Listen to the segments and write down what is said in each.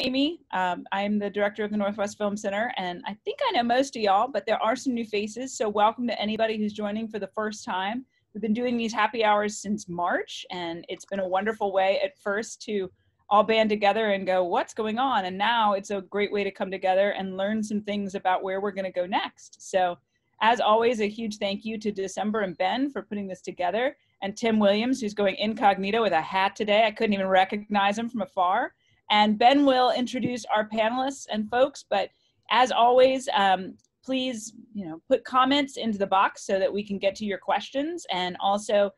Amy. Um, I'm the director of the Northwest Film Center, and I think I know most of y'all, but there are some new faces. So, welcome to anybody who's joining for the first time. We've been doing these happy hours since March, and it's been a wonderful way at first to all band together and go, What's going on? And now it's a great way to come together and learn some things about where we're going to go next. So, as always, a huge thank you to December and Ben for putting this together, and Tim Williams, who's going incognito with a hat today. I couldn't even recognize him from afar. And Ben will introduce our panelists and folks, but as always, um, please, you know, put comments into the box so that we can get to your questions and also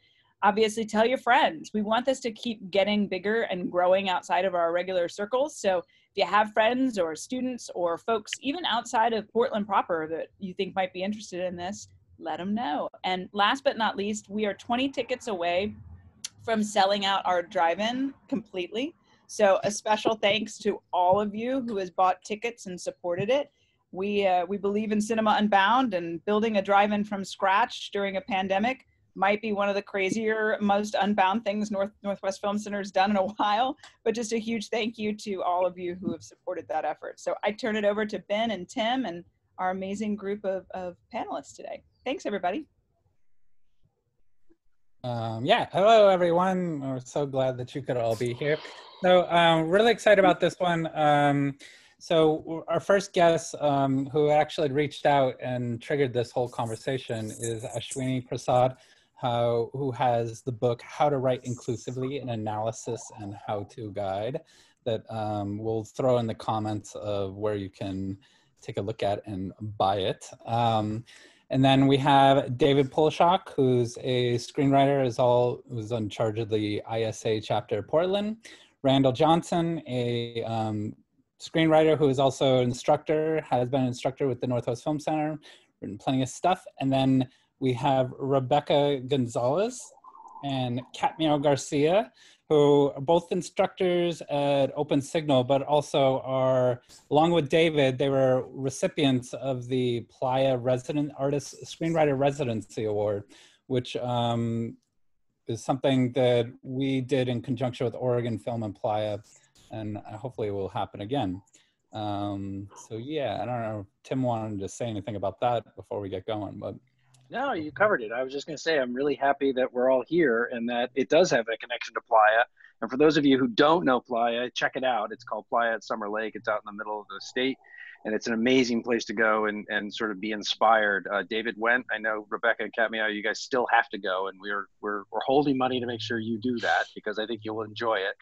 obviously tell your friends. We want this to keep getting bigger and growing outside of our regular circles. So if you have friends or students or folks even outside of Portland proper that you think might be interested in this, let them know. And last but not least, we are 20 tickets away from selling out our drive-in completely. So a special thanks to all of you who has bought tickets and supported it. We uh, we believe in Cinema Unbound and building a drive-in from scratch during a pandemic might be one of the crazier, most unbound things North Northwest Film Center has done in a while. But just a huge thank you to all of you who have supported that effort. So I turn it over to Ben and Tim and our amazing group of, of panelists today. Thanks, everybody. Um, yeah, hello everyone. We're so glad that you could all be here. So um, really excited about this one. Um, so our first guest um, who actually reached out and triggered this whole conversation is Ashwini Prasad, how, who has the book How to Write Inclusively, an analysis and how-to guide that um, we'll throw in the comments of where you can take a look at and buy it. Um, and then we have David Poulshock, who's a screenwriter, is all who's in charge of the ISA chapter Portland. Randall Jahnson, a um, screenwriter who is also an instructor, has been an instructor with the Northwest Film Center, written plenty of stuff. And then we have Rebeca Gonzalez and KatMeow Garcia, who are both instructors at Open Signal, but also are, along with David, they were recipients of the Playa Resident Artist Screenwriter Residency Award, which um, is something that we did in conjunction with Oregon Film and Playa, and hopefully it will happen again. Um, so yeah, I don't know. Tim wanted to say anything about that before we get going, but. No, you covered it. I was just going to say I'm really happy that we're all here and that it does have a connection to Playa. And for those of you who don't know Playa, check it out. It's called Playa at Summer Lake. It's out in the middle of the state and it's an amazing place to go and, and sort of be inspired. Uh, David went. I know Rebeca and KatMeow, you guys still have to go, and we're we're we're holding money to make sure you do that because I think you'll enjoy it.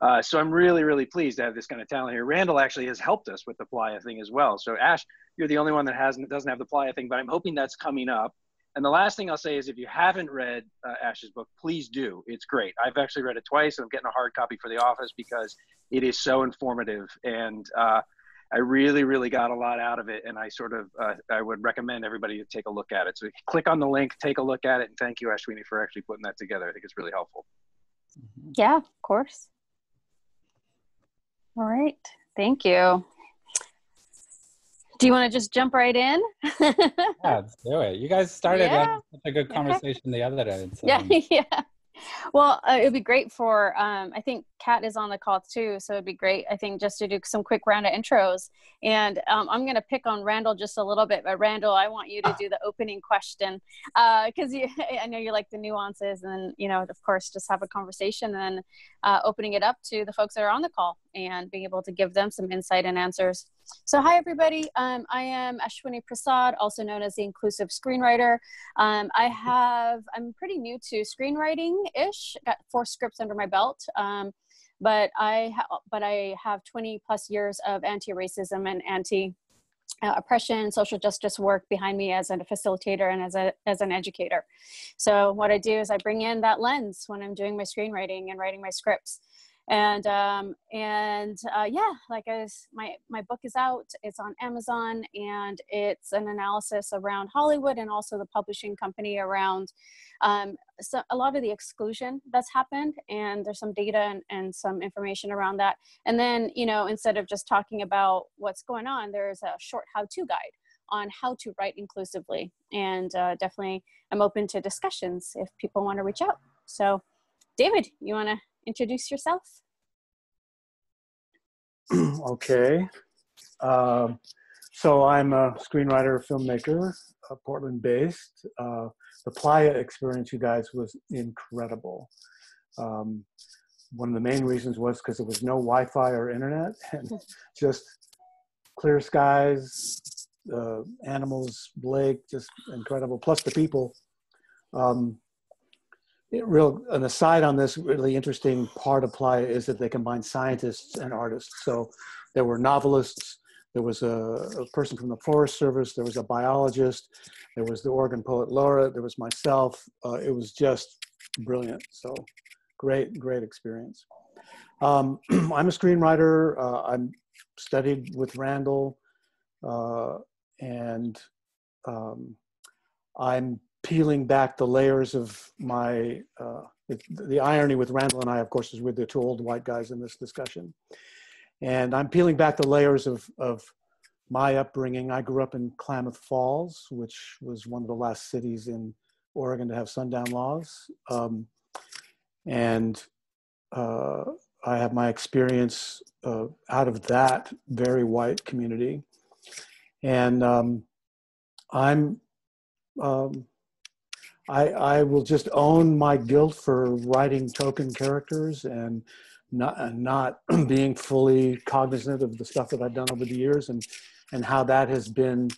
Uh, so I'm really really pleased to have this kind of talent here. Randall actually has helped us with the Playa thing as well. So Ash, you're the only one that hasn't doesn't have the Playa thing, but I'm hoping that's coming up. And the last thing I'll say is if you haven't read uh, Ash's book, please do. It's great. I've actually read it twice. and I'm getting a hard copy for the office because it is so informative and. Uh, I really, really got a lot out of it, and I sort of uh, I would recommend everybody to take a look at it. So click on the link, take a look at it, and thank you, Ashwini, for actually putting that together. I think it's really helpful. Yeah, of course. All right, thank you. Do you want to just jump right in? yeah, let's do it. You guys started yeah. such a good conversation the other day. So. Yeah, yeah well, uh, it would be great for, um, I think Kat is on the call too. So it'd be great, I think, just to do some quick round of intros. And um, I'm going to pick on Randall just a little bit. But Randall, I want you to do the opening question because uh, I know you like the nuances and, you know, of course, just have a conversation and uh, opening it up to the folks that are on the call and being able to give them some insight and answers. So, hi everybody. Um, I am Ashwini Prasad, also known as the Inclusive Screenwriter. Um, I have, I'm pretty new to screenwriting ish, got four scripts under my belt. Um, but I, but I have 20 plus years of anti-racism and anti uh, oppression, social justice work behind me as a facilitator and as, a, as an educator. So what I do is I bring in that lens when I'm doing my screenwriting and writing my scripts and um, and uh, yeah like I was, my my book is out it's on amazon and it's an analysis around hollywood and also the publishing company around um, so a lot of the exclusion that's happened and there's some data and, and some information around that. And then you know instead of just talking about what's going on there's a short how-to guide on how to write inclusively. And uh, definitely i'm open to discussions if people want to reach out. So david you want to introduce yourself? okay. Um, so I'm a screenwriter, filmmaker, uh, Portland based. Uh, the Playa experience, you guys, was incredible. Um, one of the main reasons was because there was no Wi-Fi or internet, and just clear skies, uh, animals, lake, just incredible. Plus the people. Um, real an aside on this really interesting part of Playa is that they combine scientists and artists. So there were novelists, there was a, a, person from the Forest Service, there was a biologist, there was the Oregon Poet Laureate, there was myself. Uh, it was just brilliant. So great, great experience. Um, I'm a screenwriter. Uh, I'm studied with Randall, uh, and um, I'm peeling back the layers of my uh, the, the, irony with Randall and I, of course, is with the two old white guys in this discussion. And I'm peeling back the layers of, of my upbringing. I grew up in Klamath Falls, which was one of the last cities in Oregon to have sundown laws. Um, and uh, I have my experience uh, out of that very white community. And um, I'm um, I, I will just own my guilt for writing token characters and not not being fully cognizant of the stuff that I've done over the years and and how that has been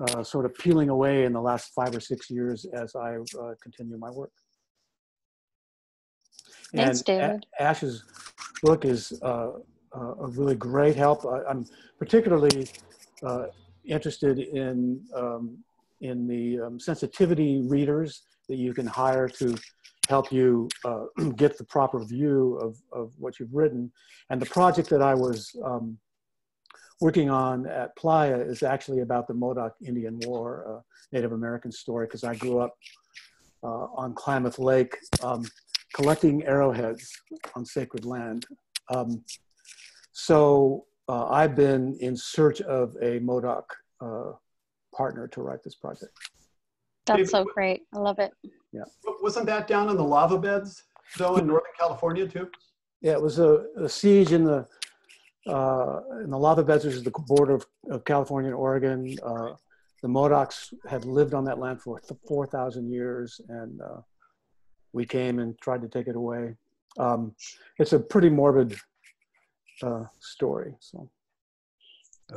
uh, sort of peeling away in the last five or six years as I uh, continue my work. Thanks, and David. Ash's book is uh, uh a really great help. I, am particularly uh, interested in um, in the um, sensitivity readers that you can hire to help you uh, get the proper view of, of what you've written. And the project that I was um, working on at Playa is actually about the Modoc Indian War, uh, Native American story, because I grew up uh, on Klamath Lake um, collecting arrowheads on sacred land. Um, so uh, I've been in search of a Modoc uh, partner to write this project. That's so great. I love it. Yeah. Wasn't that down in the lava beds, though, in Northern California too? Yeah, it was a, a siege in the uh, in the lava beds, which is the border of, of California and Oregon. Uh, the Modocs had lived on that land for 4,000 years, and uh, we came and tried to take it away. Um, it's a pretty morbid uh, story. So.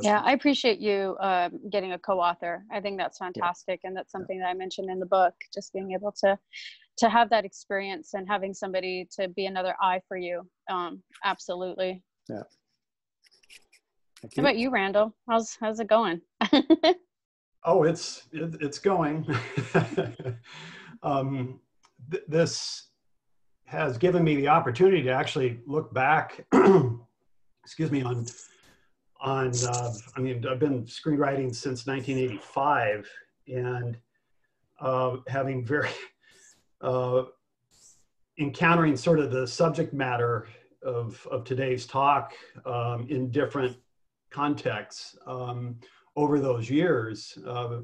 Yeah, I appreciate you uh, getting a co-author. I think that's fantastic, yeah. and that's something that I mentioned in the book. Just being able to to have that experience and having somebody to be another eye for you. Um, absolutely. Yeah. How about you, Randall? How's how's it going? oh, it's it, it's going. um, th- this has given me the opportunity to actually look back. excuse me on on, uh, I mean, I've been screenwriting since 1985 and uh, having very, uh, encountering sort of the subject matter of, of today's talk um, in different contexts um, over those years. Uh,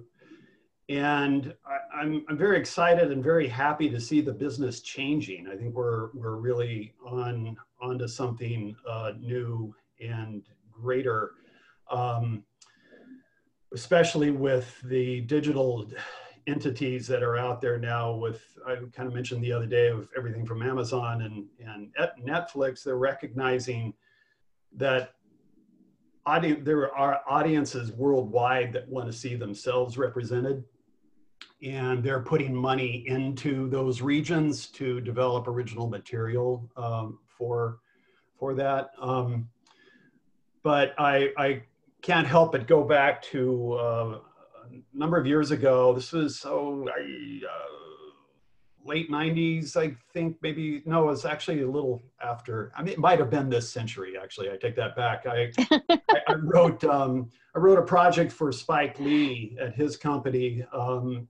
and I, I'm, I'm very excited and very happy to see the business changing. I think we're, we're really on onto something uh, new and greater, um, especially with the digital entities that are out there now with i kind of mentioned the other day of everything from amazon and, and netflix they're recognizing that audi- there are audiences worldwide that want to see themselves represented. And they're putting money into those regions to develop original material um, for for that. Um, but I, I can't help but go back to uh, a number of years ago. This was oh, I, uh, late 90s, I think maybe, no, it was actually a little after. I mean, it might have been this century, actually. I take that back. I, I, I, wrote, um, I wrote a project for Spike Lee at his company um,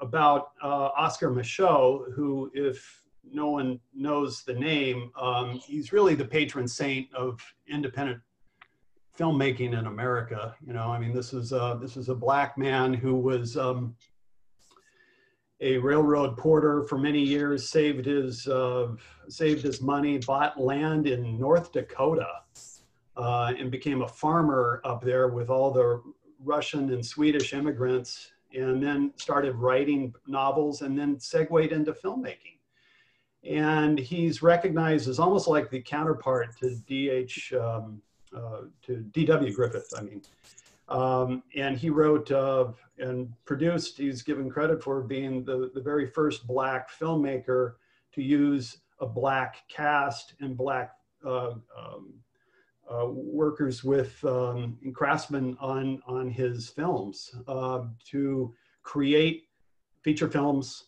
about uh, Oscar Micheaux, who, if no one knows the name, um, he's really the patron saint of independent filmmaking in America. You know, I mean, this is a, this is a black man who was um, a railroad porter for many years, saved his uh, saved his money, bought land in North Dakota, uh, and became a farmer up there with all the Russian and Swedish immigrants, and then started writing novels and then segued into filmmaking. And he's recognized as almost like the counterpart to D.H. Um, to D.W. Griffith, I mean. Um, and he wrote uh, and produced, he's given credit for being the, the very first black filmmaker to use a black cast and black uh, um, uh, workers with um, craftsmen on, on his films uh, to create feature films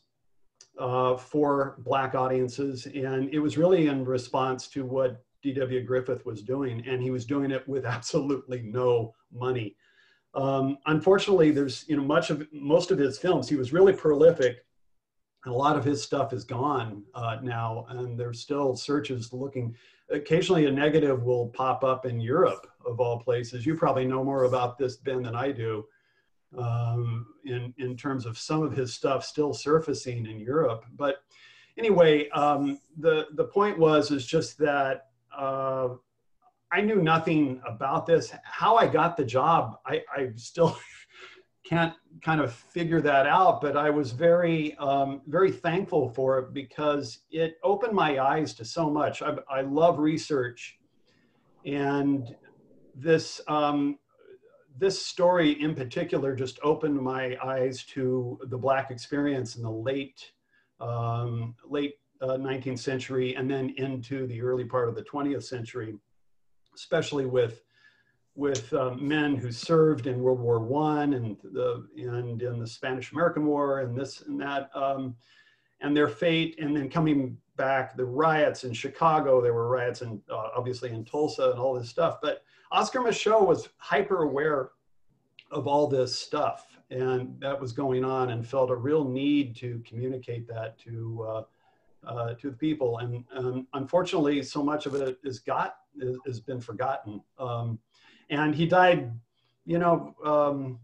uh, for black audiences. And it was really in response to what D.W. Griffith was doing, and he was doing it with absolutely no money. Um, unfortunately, there's you know much of most of his films. He was really prolific. and A lot of his stuff is gone uh, now, and there's still searches looking. Occasionally, a negative will pop up in Europe, of all places. You probably know more about this, Ben, than I do. Um, in in terms of some of his stuff still surfacing in Europe, but anyway, um, the the point was is just that uh, I knew nothing about this. How I got the job, I, I still can't kind of figure that out, but I was very, um, very thankful for it because it opened my eyes to so much. I, I love research, and this um, this story in particular just opened my eyes to the Black experience in the late um, late uh, 19th century and then into the early part of the 20th century especially with with um, men who served in World War One and the and in the Spanish American War and this and that, um, and their fate, and then coming back, the riots in Chicago. There were riots in uh, obviously in Tulsa and all this stuff. But Oscar Micheaux was hyper aware of all this stuff, and that was going on, and felt a real need to communicate that to. Uh, uh, to the people. And um, unfortunately, so much of it is got is, has been forgotten. Um, and he died, you know, um,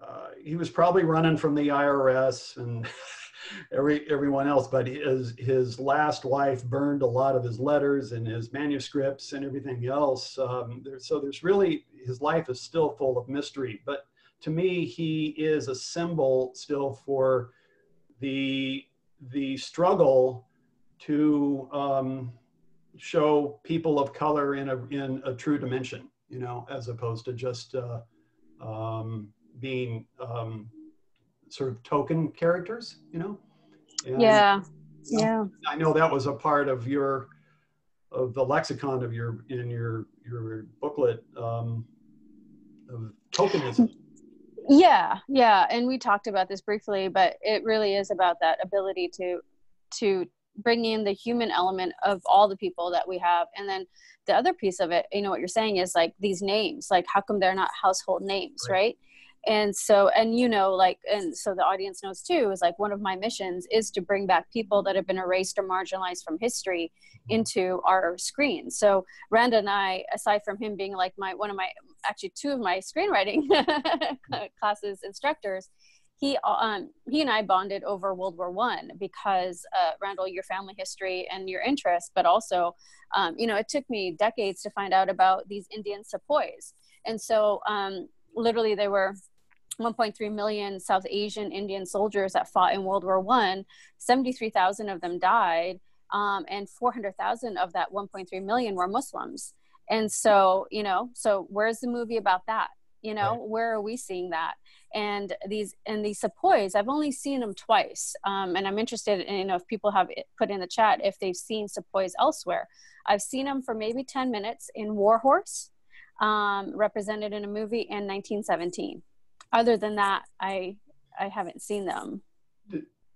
uh, he was probably running from the IRS and every everyone else, but his his last wife burned a lot of his letters and his manuscripts and everything else. Um, there, so there's really his life is still full of mystery. But to me, he is a symbol still for the the struggle to um, show people of color in a in a true dimension, you know, as opposed to just uh, um, being um, sort of token characters, you know. And, yeah, you know, yeah. I know that was a part of your of the lexicon of your in your your booklet um, of tokenism. Yeah, yeah, and we talked about this briefly, but it really is about that ability to to bring in the human element of all the people that we have and then the other piece of it you know what you're saying is like these names like how come they're not household names right, right? And so and you know like and so the audience knows too is like one of my missions is to bring back people that have been erased or marginalized from history mm-hmm. into our screens so Randall and i aside from him being like my one of my actually two of my screenwriting classes instructors he um, he and I bonded over World War One because uh, Randall, your family history and your interest, but also, um, you know, it took me decades to find out about these Indian sepoys, and so um, literally they were 1.3 million South Asian Indian soldiers that fought in World War One. 73,000 of them died, um, and 400,000 of that 1.3 million were Muslims. And so, you know, so where's the movie about that? You know, right. where are we seeing that? and these and these sepoys i've only seen them twice um, and i'm interested in you know if people have put in the chat if they've seen sepoys elsewhere i've seen them for maybe 10 minutes in warhorse um, represented in a movie in 1917 other than that i i haven't seen them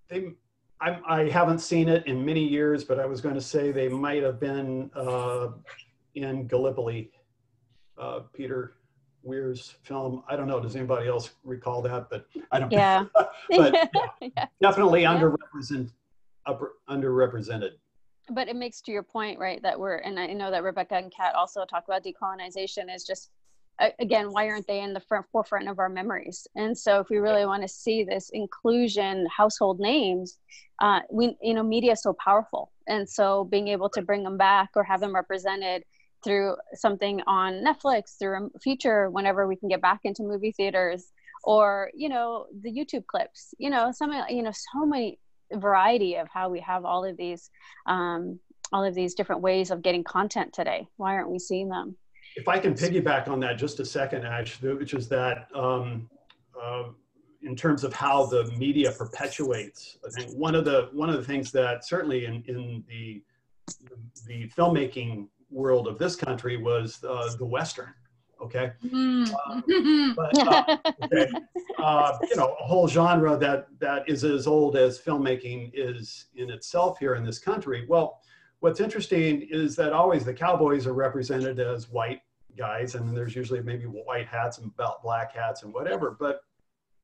they I'm, I haven't seen it in many years, but I was going to say they might have been uh, in Gallipoli. Uh, Peter Weir's film. I don't know. Does anybody else recall that? But I don't. Yeah. but yeah. definitely yeah. underrepresented. Upper, underrepresented. But it makes to your point, right? That we're and I know that Rebeca and Kat also talk about decolonization is just again why aren't they in the front forefront of our memories and so if we really want to see this inclusion household names uh, we you know media is so powerful and so being able to bring them back or have them represented through something on Netflix, through a feature whenever we can get back into movie theaters, or you know the YouTube clips. You know, some you know so many variety of how we have all of these um, all of these different ways of getting content today. Why aren't we seeing them? If I can piggyback on that just a second, Ash, which is that um, uh, in terms of how the media perpetuates, I think one of the one of the things that certainly in, in the the filmmaking world of this country was uh, the Western. Okay, mm. uh, but uh, okay. Uh, you know a whole genre that that is as old as filmmaking is in itself here in this country. Well, what's interesting is that always the cowboys are represented as white guys, and there's usually maybe white hats and black hats and whatever. But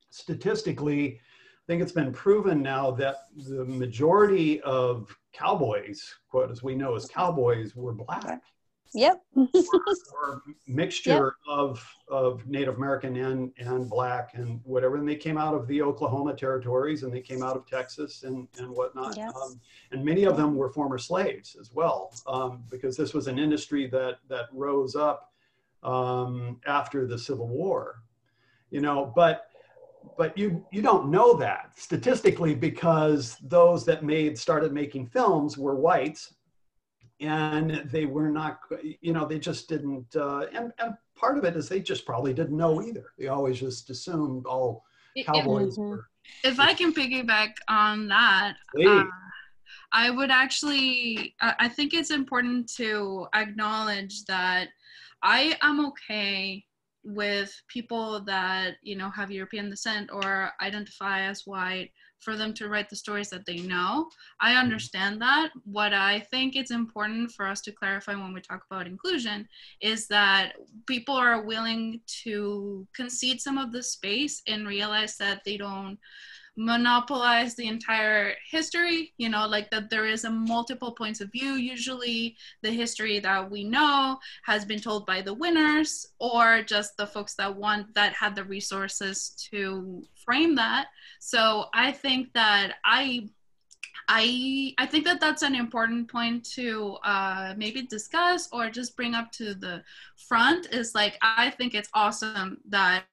statistically, I think it's been proven now that the majority of cowboys, quote as we know as cowboys, were black. Yep. or mixture yep. of of Native American and and black and whatever. And they came out of the Oklahoma territories and they came out of Texas and and whatnot. Yes. Um, and many of them were former slaves as well, um, because this was an industry that that rose up um, after the Civil War. You know, but but you you don't know that statistically because those that made started making films were whites and they were not you know they just didn't uh, and, and part of it is they just probably didn't know either. They always just assumed all cowboys if, were if i can piggyback on that uh, i would actually i think it's important to acknowledge that i am okay with people that you know have european descent or identify as white for them to write the stories that they know i mm-hmm. understand that what i think it's important for us to clarify when we talk about inclusion is that people are willing to concede some of the space and realize that they don't monopolize the entire history you know like that there is a multiple points of view usually the history that we know has been told by the winners or just the folks that want that had the resources to frame that so i think that i I I think that that's an important point to uh, maybe discuss or just bring up to the front. Is like I think it's awesome that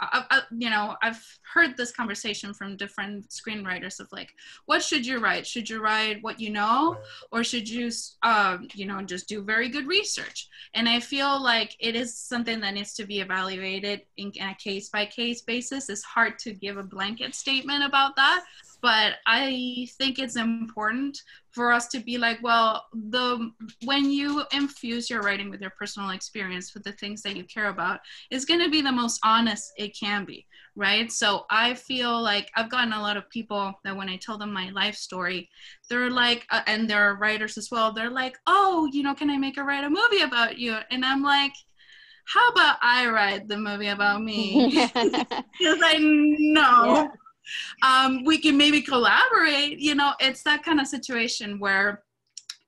I, I, you know, I've heard this conversation from different screenwriters of like, what should you write? Should you write what you know, or should you, um, you know, just do very good research? And I feel like it is something that needs to be evaluated in, in a case by case basis. It's hard to give a blanket statement about that, but i think it's important for us to be like well the when you infuse your writing with your personal experience with the things that you care about it's going to be the most honest it can be right? So i feel like i've gotten a lot of people that when i tell them my life story they're like uh, and they're writers as well they're like oh you know can i make a write a movie about you? And i'm like how about I write the movie about me? Because I know um, we can maybe collaborate you know it's that kind of situation where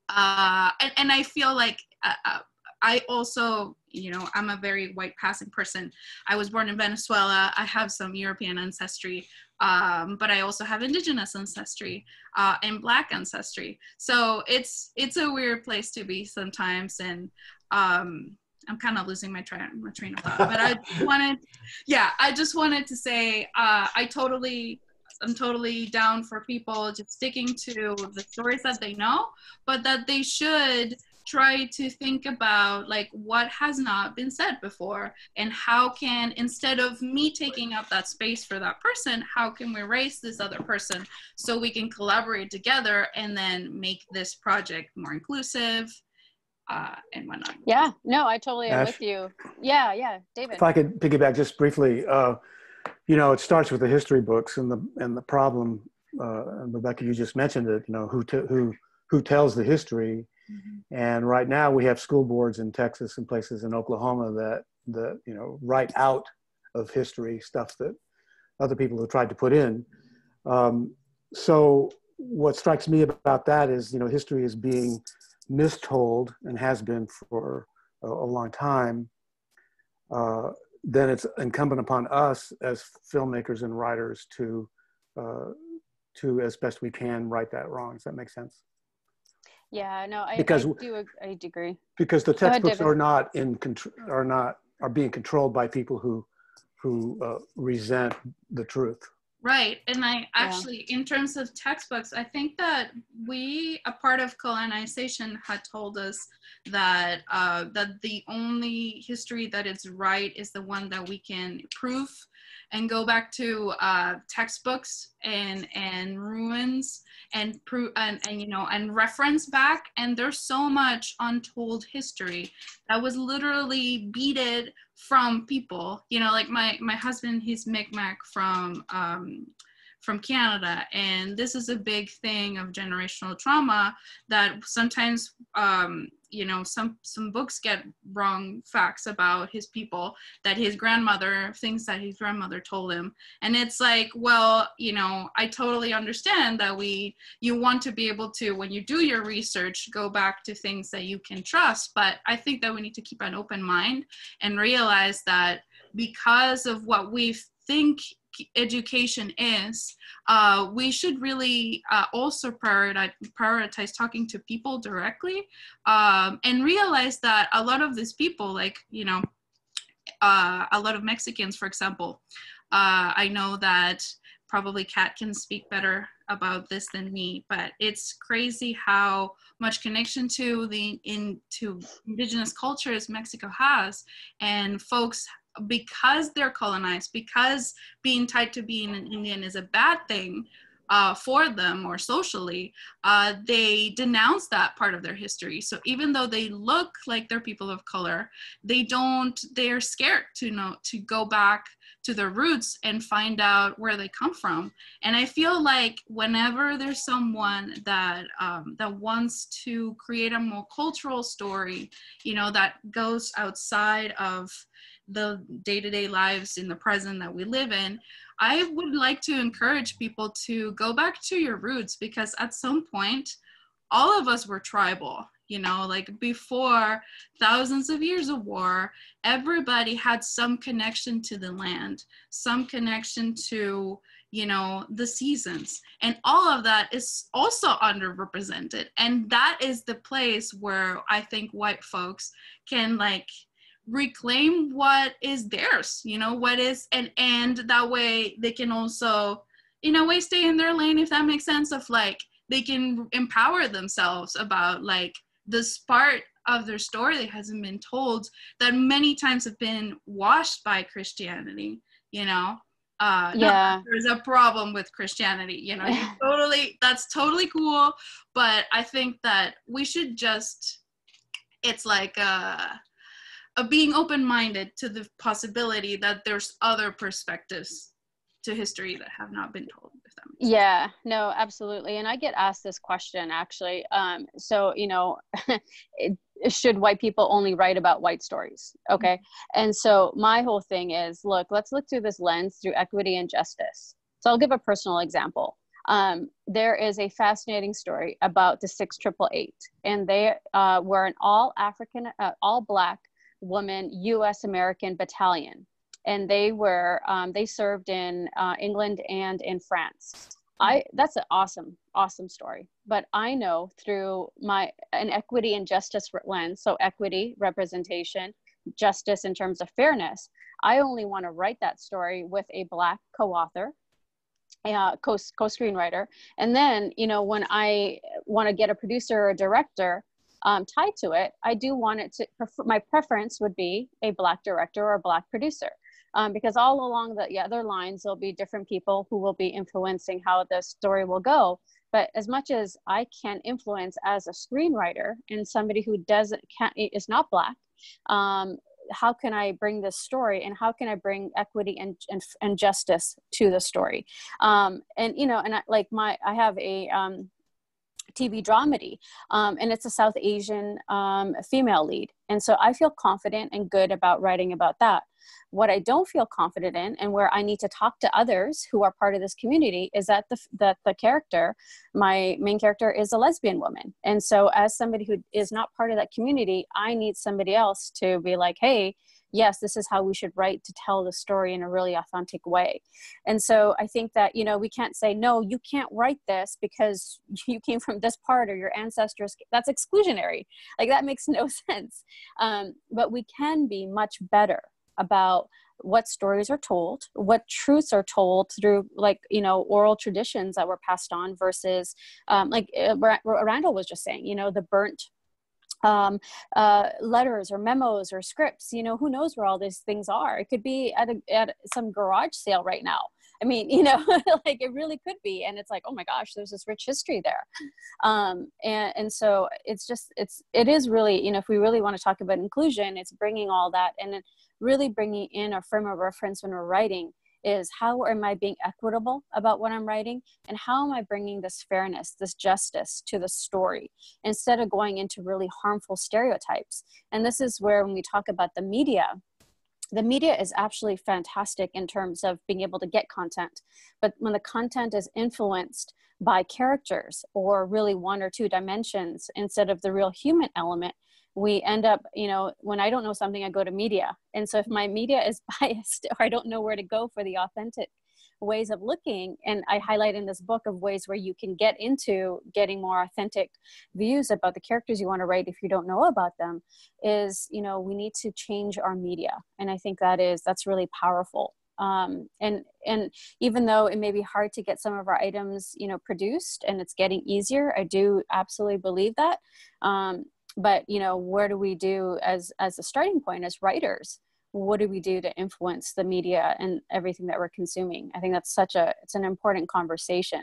uh, and, and i feel like uh, uh, i also you know i'm a very white passing person. I was born in venezuela. I have some european ancestry um, but i also have indigenous ancestry uh, and black ancestry. So it's it's a weird place to be sometimes and um, I'm kind of losing my train, my train of thought, but I wanted, yeah, I just wanted to say uh, I totally, I'm totally down for people just sticking to the stories that they know, but that they should try to think about like what has not been said before and how can instead of me taking up that space for that person how can we raise this other person so we can collaborate together and then make this project more inclusive uh, and whatnot. Yeah, no, I totally am with you. Yeah, yeah, David. If I could piggyback just briefly, uh, you know, it starts with the history books and the and the problem. Uh, and Rebeca, you just mentioned it. You know, who t- who who tells the history? Mm-hmm. And right now, we have school boards in Texas and places in Oklahoma that that you know write out of history stuff that other people have tried to put in. Um, so what strikes me about that is you know history is being mistold and has been for a, a long time, uh, then it's incumbent upon us as filmmakers and writers to, uh, to as best we can right that wrong. Does that make sense? Yeah, no, I, Because- I do I agree. because the textbooks are not in control are not are being controlled by people who who uh, resent the truth Right. And I actually, in terms of textbooks, I think that we, a part of colonization, had told us that uh, that the only history that is right is the one that we can prove and go back to uh, textbooks and and ruins and prove and, and you know and reference back and there's so much untold history that was literally beaded from people you know like my my husband he's micmac from um from canada and this is a big thing of generational trauma that sometimes um you know some some books get wrong facts about his people that his grandmother things that his grandmother told him. And it's like well you know i totally understand that we you want to be able to when you do your research go back to things that you can trust. But i think that we need to keep an open mind and realize that because of what we think education is uh, we should really uh, also prioritize, prioritize talking to people directly um, and realize that a lot of these people like you know uh, a lot of mexicans for example uh, i know that probably kat can speak better about this than me but it's crazy how much connection to the into indigenous cultures mexico has and folks because they're colonized because being tied to being an indian is a bad thing uh, for them or socially, uh, they denounce that part of their history. So even though they look like they're people of color, they don't. They're scared to know to go back to their roots and find out where they come from. And I feel like whenever there's someone that um, that wants to create a more cultural story, you know, that goes outside of the day-to-day lives in the present that we live in I would like to encourage people to go back to your roots because at some point, all of us were tribal. You know, like before thousands of years of war, everybody had some connection to the land, some connection to, you know, the seasons. And all of that is also underrepresented. And that is the place where I think white folks can like reclaim what is theirs you know what is and and that way they can also in a way stay in their lane if that makes sense of like they can empower themselves about like this part of their story that hasn't been told that many times have been washed by christianity you know? Uh Yeah. there's a problem with christianity you know? Totally that's totally cool but i think that we should just it's like uh of being open-minded to the possibility that there's other perspectives to history that have not been told if that Yeah, no, absolutely. And I get asked this question actually. Um, so, you know, it, should white people only write about white stories? Okay. And so my whole thing is look, let's look through this lens through equity and justice. So I'll give a personal example. Um, there is a fascinating story about the six triple eight, and they uh, were an all African, uh, all black woman U.S. American battalion, and they were um, they served in uh, England and in France. I that's an awesome awesome story. But I know through my an equity and justice lens, so equity representation, justice in terms of fairness. I only want to write that story with a black co-author uh, co co-screenwriter and then you know when i want to get a producer or a director um, tied to it i do want it to prefer, my preference would be a black director or a black producer um, because all along the other lines there'll be different people who will be influencing how the story will go but as much as i can influence as a screenwriter and somebody who doesn't can't, is not black um, how can I bring this story and how can I bring equity and, and, and justice to the story? Um, and, you know, and I, like my, I have a um, TV dramedy um, and it's a South Asian um, female lead. And so I feel confident and good about writing about that. What I don't feel confident in and where I need to talk to others who are part of this community is that the, that the character, my main character is a lesbian woman. And so as somebody who is not part of that community, I need somebody else to be like, hey, yes this is how we should write to tell the story in a really authentic way. And so i think that you know we can't say no you can't write this because you came from this part or your ancestors that's exclusionary. Like that makes no sense. Um, but we can be much better about what stories are told what truths are told through like you know oral traditions that were passed on versus um, like uh, randall was just saying you know the burnt um, uh, letters or memos or scripts you know who knows where all these things are. It could be at, a, at some garage sale right now. I mean you know like it really could be and it's like oh my gosh there's this rich history there. Um, and, and so it's just it's it is really you know if we really want to talk about inclusion it's bringing all that and really bringing in a frame of reference when we're writing is how am I being equitable about what I'm writing and how am I bringing this fairness, this justice to the story instead of going into really harmful stereotypes. And this is where when we talk about the media, the media is actually fantastic in terms of being able to get content. But when the content is influenced by characters or really one or two dimensions instead of the real human element, we end up you know when i don't know something i go to media. And so if my media is biased or i don't know where to go for the authentic ways of looking and i highlight in this book of ways where you can get into getting more authentic views about the characters you want to write if you don't know about them is you know we need to change our media. And i think that is that's really powerful. Um, and and even though it may be hard to get some of our items you know produced and it's getting easier i do absolutely believe that. Um, but you know where do we do as as a starting point as writers? What do we do to influence the media and everything that we're consuming? I think that's such a it's an important conversation.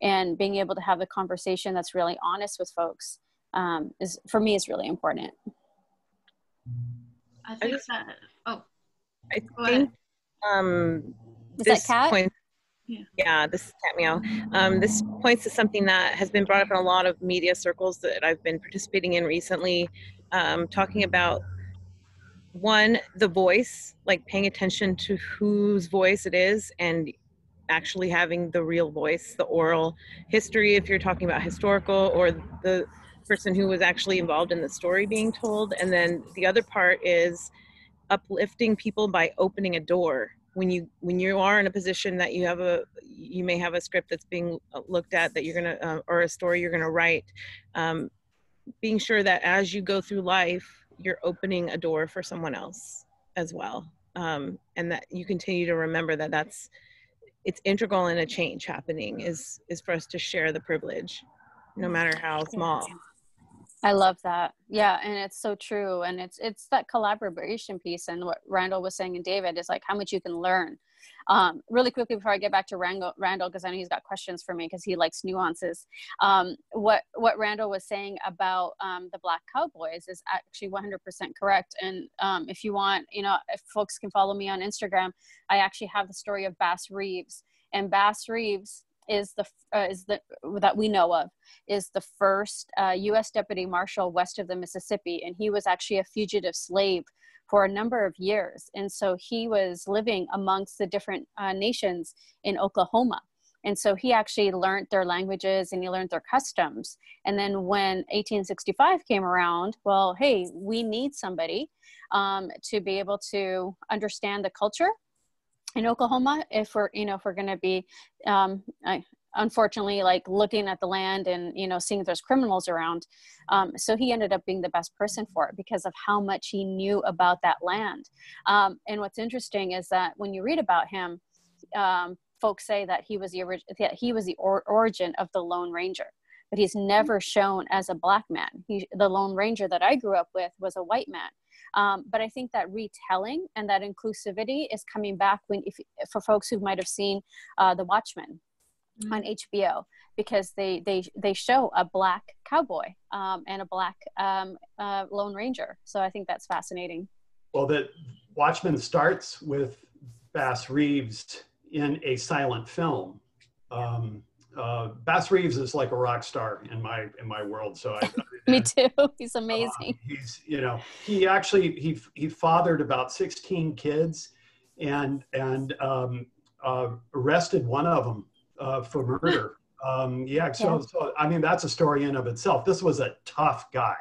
And being able to have the conversation that's really honest with folks um, is for me is really important. I think I just, that oh i think um is that Kat point yeah. yeah, this is KatMeow. Um, this points to something that has been brought up in a lot of media circles that I've been participating in recently, um, talking about one, the voice, like paying attention to whose voice it is and actually having the real voice, the oral history, if you're talking about historical, or the person who was actually involved in the story being told. And then the other part is uplifting people by opening a door when you when you are in a position that you have a you may have a script that's being uh, looked at that you're gonna uh, or a story you're gonna write um, being sure that as you go through life you're opening a door for someone else as well um, and that you continue to remember that that's it's integral in a change happening is is for us to share the privilege no matter how small I love that. Yeah, and it's so true. And it's it's that collaboration piece and what Randall was saying and David is like how much you can learn. Um, really quickly before I get back to Randall, Randall because I know he's got questions for me because he likes nuances. Um, what what Randall was saying about um, the Black Cowboys is actually 100% correct. And um, if you want, you know, if folks can follow me on Instagram, I actually have the story of Bass Reeves. And Bass Reeves is the uh, is the that we know of is the first uh, U.S. deputy marshal west of the Mississippi, and he was actually a fugitive slave for a number of years, and so he was living amongst the different uh, nations in Oklahoma. And so he actually learned their languages and he learned their customs. And then when 1865 came around, well, hey, we need somebody um, to be able to understand the culture in Oklahoma if we're you know if we're going to be um, I, unfortunately like looking at the land and you know seeing there's criminals around um, so he ended up being the best person for it because of how much he knew about that land. Um, and what's interesting is that when you read about him um, folks say that he was the orig- that he was the or- origin of the lone ranger but he's never shown as a black man. He, the lone ranger that i grew up with was a white man um, but I think that retelling and that inclusivity is coming back when, if, for folks who might have seen uh, The Watchmen mm-hmm. on HBO, because they they they show a black cowboy um, and a black um, uh, Lone Ranger. So I think that's fascinating. Well, that Watchmen starts with Bass Reeves in a silent film. Um, uh, Bass Reeves is like a rock star in my in my world. So I, me too. He's amazing. Uh, he's you know he actually he he fathered about sixteen kids, and and um, uh, arrested one of them uh, for murder. Um, yeah, so, yeah. so I mean that's a story in of itself. This was a tough guy.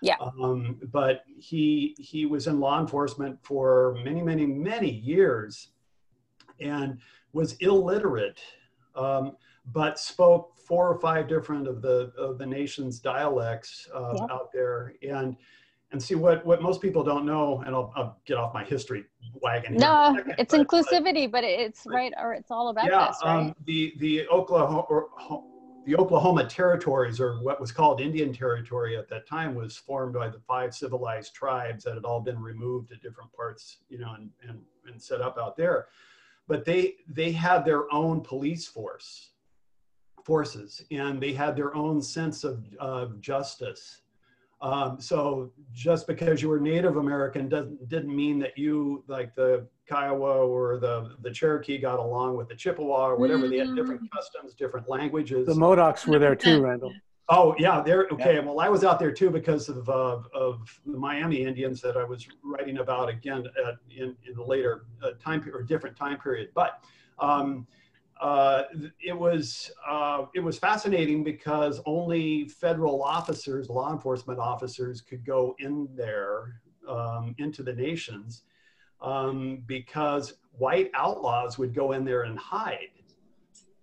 Yeah. Um, but he he was in law enforcement for many, many, many years, and was illiterate, um, but spoke four or five different of the of the nation's dialects uh, Yeah. out there. And and see what what most people don't know, and I'll, I'll get off my history wagon. here in a No, second, it's but- but- inclusivity, but it's right, or it's all about yeah, this, right? um, the the Oklahoma or, the Oklahoma territories, or what was called Indian Territory at that time, was formed by the five civilized tribes that had all been removed to different parts, you know, and and, and set up out there. But they they had their own police force forces, and they had their own sense of of justice. Um, so just because you were Native American doesn't didn't mean that you like the Kiowa or the the Cherokee got along with the Chippewa or whatever. They had different customs, different languages. The Modocs were there too, Randall. Oh yeah, they're okay. Well, I was out there too because of uh, of the Miami Indians that I was writing about again at, in in the later uh, time period or different time period. But um, uh, it was uh, it was fascinating because only federal officers, law enforcement officers, could go in there um, into the nations um, because white outlaws would go in there and hide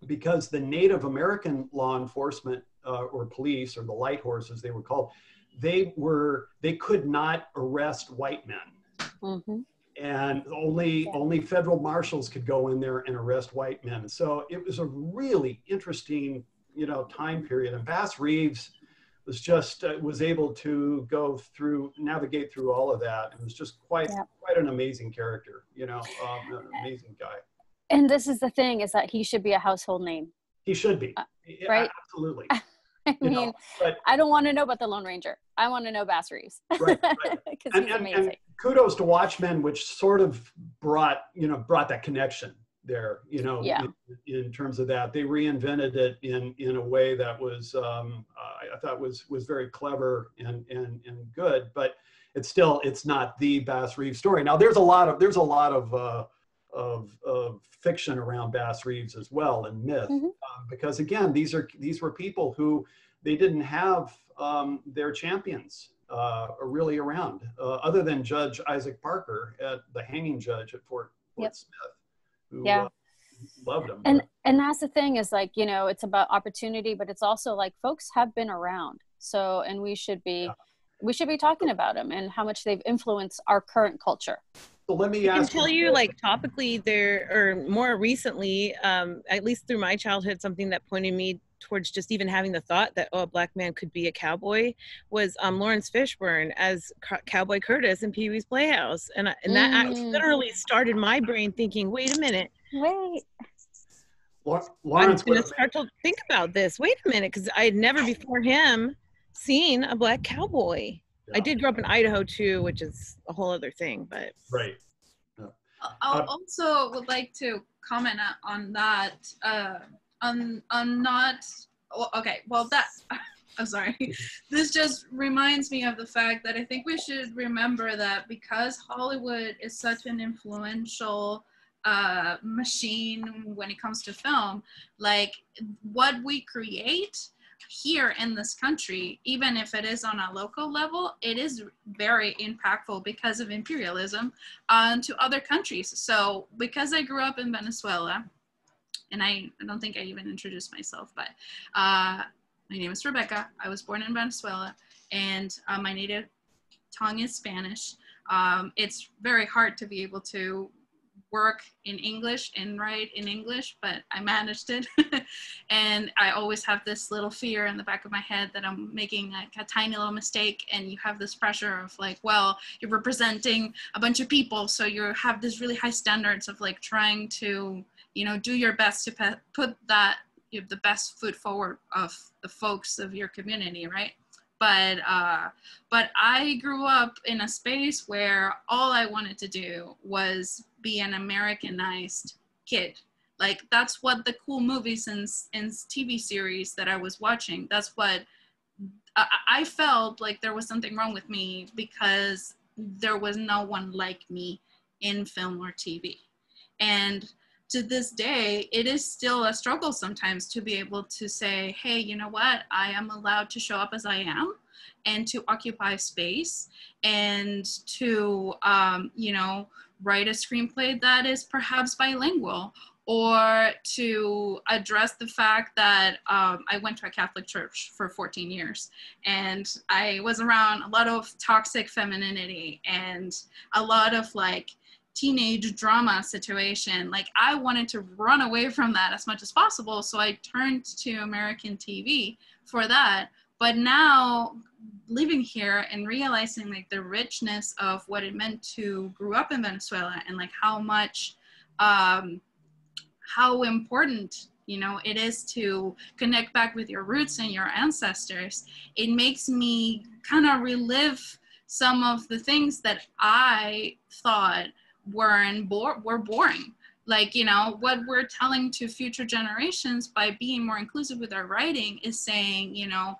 because the Native American law enforcement uh, or police or the light horses they were called, they were they could not arrest white men, Mhm. And only only federal marshals could go in there and arrest white men. So it was a really interesting you know time period, and Bass Reeves was just uh, was able to go through navigate through all of that and was just quite Yeah. quite an amazing character you know um, an amazing guy And this is the thing is that he should be a household name. he should be Uh, right? absolutely I You mean, know, but I don't want to know about the Lone Ranger. I want to know Bass Reeves Right, because right. he's and, and, amazing. and kudos to Watchmen, which sort of brought you know brought that connection there. You know, Yeah. in, in terms of that, they reinvented it in in a way that was um, I, I thought was was very clever and and and good. But it's still it's not the Bass Reeves story. Now there's a lot of there's a lot of uh, of of fiction around Bass Reeves as well and myth Mhm. um, because again these are these were people who they didn't have um, their champions uh, really around, uh, other than Judge Isaac Parker, at the hanging judge at Fort, Fort Yep. Smith, who Yeah. uh, loved him. and and that's the thing is like you know it's about opportunity but it's also like folks have been around so and we should be Yeah. we should be talking about them and how much they've influenced our current culture so let me I can tell you, like topically, there or more recently, um, at least through my childhood, something that pointed me towards just even having the thought that oh, a black man could be a cowboy was um, Laurence Fishburne as Co- Cowboy Curtis in Pee Wee's Playhouse, and I- and that Mm. literally started my brain thinking, wait a minute, wait Lau- I'm Lawrence. going to start to think about this. Wait a minute, because I had never before him seen a black cowboy. I did grow up in Idaho too, which is a whole other thing, but Right. I Uh, also would like to comment on that. Uh, on on not. Well, okay. Well, that. I'm sorry. This just reminds me of the fact that I think we should remember that because Hollywood is such an influential uh, machine when it comes to film, like what we create here in this country, even if it is on a local level, it is very impactful because of imperialism on to other countries. So because I grew up in Venezuela, and I, I don't think I even introduced myself, but uh, my name is Rebeca. I was born in Venezuela, and uh, my native tongue is Spanish. Um, it's very hard to be able to work in English and write in English, but I managed it. and I always have this little fear in the back of my head that I'm making like a tiny little mistake, and you have this pressure of like, well, you're representing a bunch of people, so you have this really high standards of like trying to, you know, do your best to pe- put that you know, the best foot forward of the folks of your community, right? But uh, but I grew up in a space where all I wanted to do was be an Americanized kid. Like that's what the cool movies and, and TV series that I was watching. That's what I, I felt like there was something wrong with me because there was no one like me in film or TV. And to this day, it is still a struggle sometimes to be able to say, hey, you know what? I am allowed to show up as I am. and to occupy space and to, um, you know, write a screenplay that is perhaps bilingual or to address the fact that um, I went to a Catholic church for 14 years and I was around a lot of toxic femininity and a lot of like teenage drama situation. Like I wanted to run away from that as much as possible. So I turned to American TV for that. But now living here and realizing like the richness of what it meant to grow up in Venezuela and like how much um, how important you know it is to connect back with your roots and your ancestors it makes me kind of relive some of the things that i thought weren't bo- were boring like you know what we're telling to future generations by being more inclusive with our writing is saying you know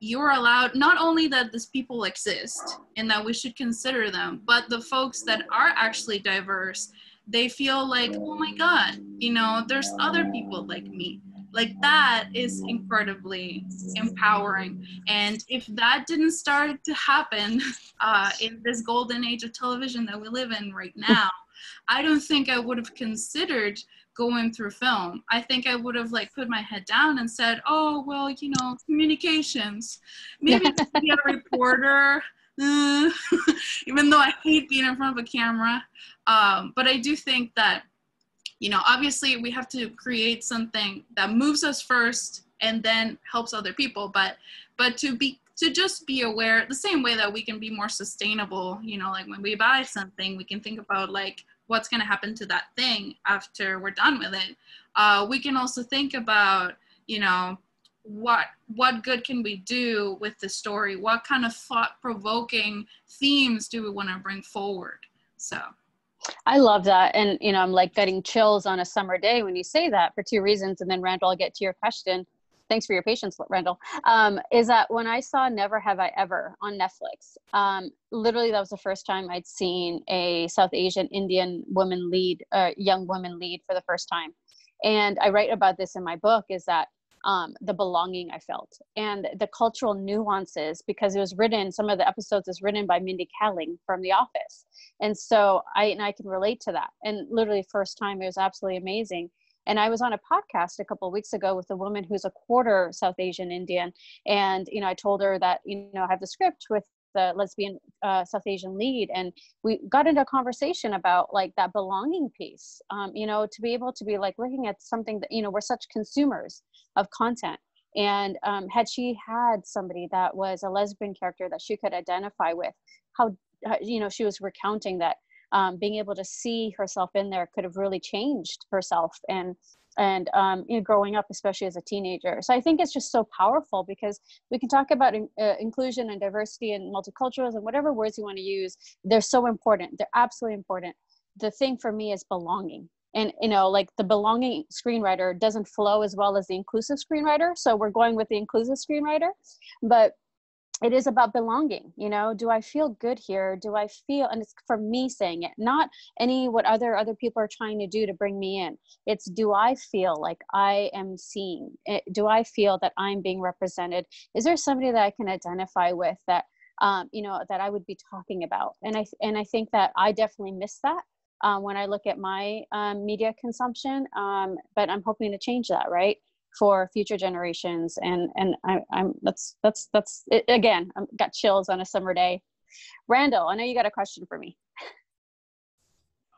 you're allowed not only that these people exist and that we should consider them but the folks that are actually diverse they feel like, oh my God, you know, there's other people like me. Like that is incredibly empowering. And if that didn't start to happen uh, in this golden age of television that we live in right now, I don't think I would have considered going through film. I think I would have like put my head down and said, "Oh, well, you know, communications. Maybe be a reporter." Uh, even though I hate being in front of a camera, um, but I do think that, you know, obviously we have to create something that moves us first and then helps other people. But but to be to just be aware, the same way that we can be more sustainable, you know, like when we buy something, we can think about like what's going to happen to that thing after we're done with it. Uh, we can also think about, you know, what what good can we do with the story? What kind of thought provoking themes do we want to bring forward? So. I love that. And, you know, I'm like getting chills on a summer day when you say that for two reasons. And then, Randall, I'll get to your question. Thanks for your patience, Randall. Um, is that when I saw Never Have I Ever on Netflix, um, literally that was the first time I'd seen a South Asian Indian woman lead, a uh, young woman lead for the first time. And I write about this in my book is that um, the belonging I felt and the cultural nuances because it was written, some of the episodes is written by Mindy Kaling from The Office. And so I, and I can relate to that. And literally first time, it was absolutely amazing. And I was on a podcast a couple weeks ago with a woman who's a quarter South Asian Indian. And, you know, I told her that, you know, I have the script with the lesbian uh, South Asian lead, and we got into a conversation about like that belonging piece. Um, you know, to be able to be like looking at something that you know we're such consumers of content, and um, had she had somebody that was a lesbian character that she could identify with, how you know she was recounting that um, being able to see herself in there could have really changed herself and and um, you know, growing up, especially as a teenager. So I think it's just so powerful because we can talk about in, uh, inclusion and diversity and multiculturalism, whatever words you want to use. They're so important. They're absolutely important. The thing for me is belonging. And you know, like the belonging screenwriter doesn't flow as well as the inclusive screenwriter. So we're going with the inclusive screenwriter, but it is about belonging you know? Do i feel good here? Do i feel and it's for me saying it not any what other other people are trying to do to bring me in. It's do i feel like i am seen? Do i feel that i'm being represented? Is there somebody that i can identify with that um, you know that i would be talking about? And i and i think that i definitely miss that um, when i look at my um, media consumption um, but i'm hoping to change that right for future generations. And and I, am that's that's that's it, again i got chills on a summer day. Randall i know you got a question for me.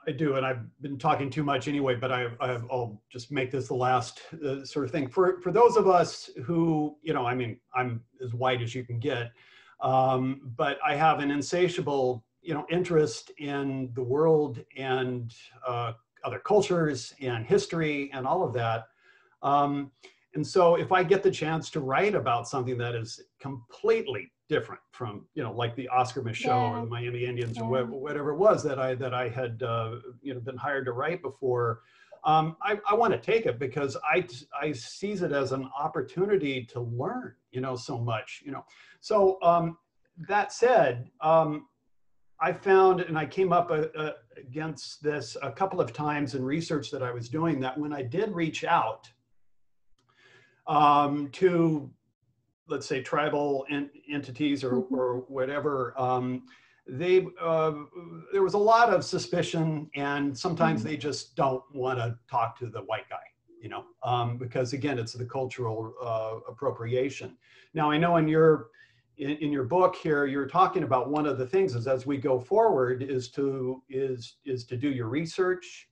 I do and i've been talking too much anyway but I, will just make this the last uh, sort of thing. For for those of us who you know i mean i'm as white as you can get um, but i have an insatiable you know interest in the world and uh, other cultures and history and all of that um, and so if I get the chance to write about something that is completely different from, you know, like the Oscar Micheaux yeah. or the Miami Indians yeah. or whatever, whatever, it was that I, that I had, uh, you know, been hired to write before, um, I, I want to take it because I, I seize it as an opportunity to learn, you know, so much, you know. So um, that said, um, I found, and I came up uh, uh, against this a couple of times in research that I was doing, that when I did reach out um, to let's say tribal en- entities or, Mhm. or whatever, um, they uh, there was a lot of suspicion, and sometimes Mhm. they just don't want to talk to the white guy, you know, um, because again, it's the cultural uh, appropriation. Now, I know in your in, in your book here, you're talking about one of the things is as we go forward is to is is to do your research,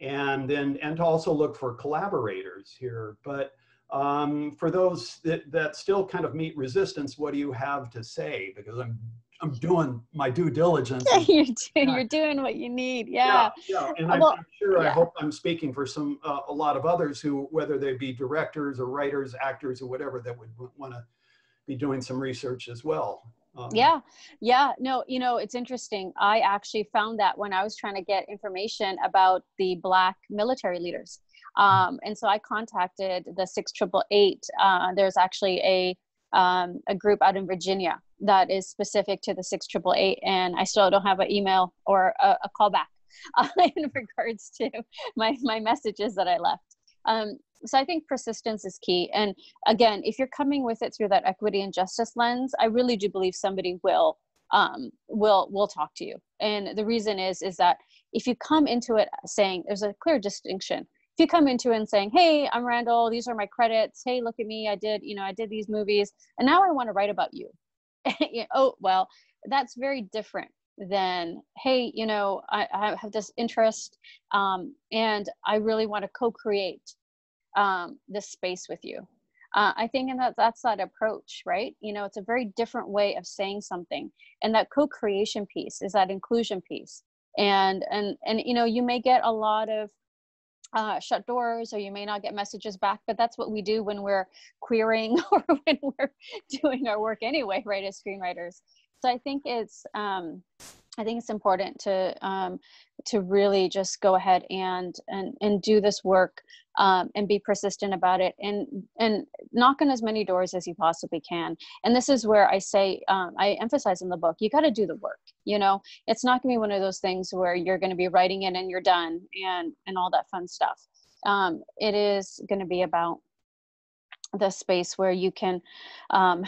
and then and to also look for collaborators here, but. Um, for those that, that still kind of meet resistance, what do you have to say? Because I'm I'm doing my due diligence. and- you're, do, you're doing what you need. Yeah. yeah, and Uh, I'm, well, I'm sure I hope I'm speaking for some uh, a lot of others who, whether they be directors or writers, actors, or whatever, that would want to be doing some research as well. Um, Yeah, yeah. No, you know, it's interesting. I actually found that when I was trying to get information about the Black military leaders. Um, and so I contacted the 6888. Uh, there's actually a, um, a group out in Virginia that is specific to the 6888. And I still don't have an email or a, a callback uh, in regards to my, my messages that I left. Um, so I think persistence is key. And again, if you're coming with it through that equity and justice lens, I really do believe somebody will um, will will talk to you. And the reason is is that if you come into it saying there's a clear distinction. If you come into it and saying, "Hey, I'm Randall. These are my credits. Hey, look at me. I did you know I did these movies, and now I want to write about you." Yeah, oh well, that's very different than hey you know i, I have this interest um, and i really want to co-create um, this space with you. Uh, I think and that that's that approach, right? You know, it's a very different way of saying something, and that co-creation piece is that inclusion piece. And and and you know, you may get a lot of uh, shut doors, or you may not get messages back, but that's what we do when we're queering or when we're doing our work anyway, right? As screenwriters. So I think it's um, I think it's important to um, to really just go ahead and and and do this work um, and be persistent about it and and knock on as many doors as you possibly can. And this is where I say um, I emphasize in the book you got to do the work. You know, it's not going to be one of those things where you're going to be writing it and you're done and and all that fun stuff. Um, it is going to be about the space where you can um,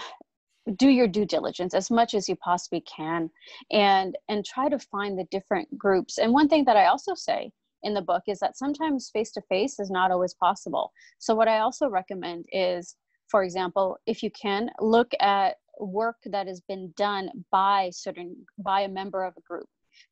do your due diligence as much as you possibly can and and try to find the different groups. And one thing that i also say in the book is that sometimes face to face is not always possible. So what i also recommend is for example if you can look at work that has been done by certain by a member of a group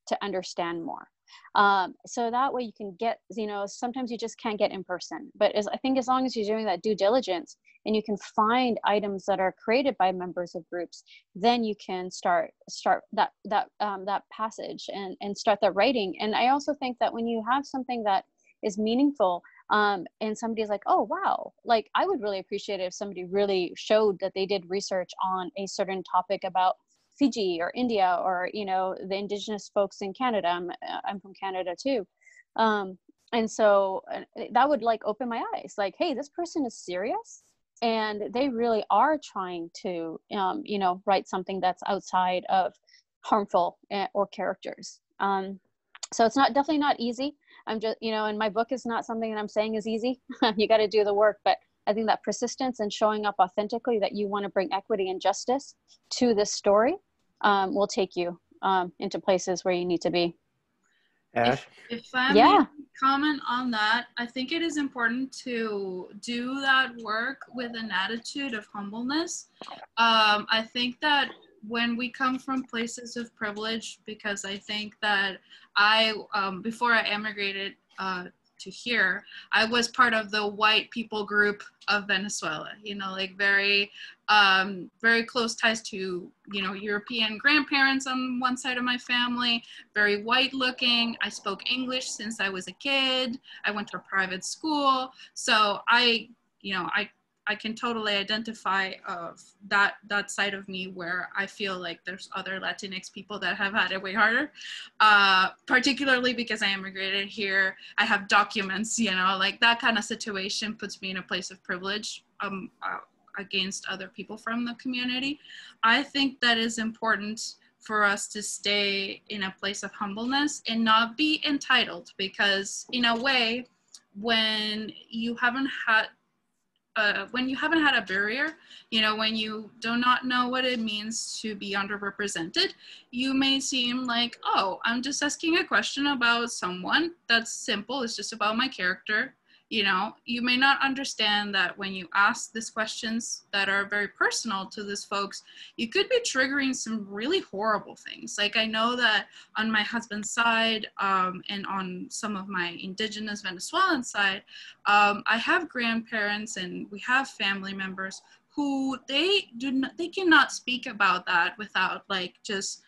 to understand more um, so that way you can get you know sometimes you just can't get in person but as i think as long as you're doing that due diligence and you can find items that are created by members of groups then you can start start that that um, that passage and and start that writing. And i also think that when you have something that is meaningful um, and somebody's like oh wow like i would really appreciate it if somebody really showed that they did research on a certain topic about Fiji or India or you know the indigenous folks in Canada. I'm I'm from Canada too, um, and so uh, that would like open my eyes. Like, hey, this person is serious, and they really are trying to um, you know write something that's outside of harmful uh, or characters. Um, so it's not definitely not easy. I'm just you know, and my book is not something that I'm saying is easy. you got to do the work, but I think that persistence and showing up authentically that you want to bring equity and justice to this story um, will take you um, into places where you need to be. Ash? If I Yeah. may comment on that, I think it is important to do that work with an attitude of humbleness. Um, I think that when we come from places of privilege, because I think that I, um, before I emigrated uh, to here, I was part of the white people group of Venezuela, you know, like very, um, very close ties to, you know, European grandparents on one side of my family, very white looking. I spoke English since I was a kid. I went to a private school. So I, you know, I, I can totally identify of that that side of me where I feel like there's other Latinx people that have had it way harder, uh, particularly because I immigrated here. I have documents, you know, like that kind of situation puts me in a place of privilege um, uh, against other people from the community. I think that is important for us to stay in a place of humbleness and not be entitled because in a way when you haven't had uh, when you haven't had a barrier, you know, when you do not know what it means to be underrepresented, you may seem like, oh, I'm just asking a question about someone. That's simple. It's just about my character you know you may not understand that when you ask these questions that are very personal to these folks you could be triggering some really horrible things. Like i know that on my husband's side um, and on some of my indigenous venezuelan side um, i have grandparents and we have family members who they do not they cannot speak about that without like just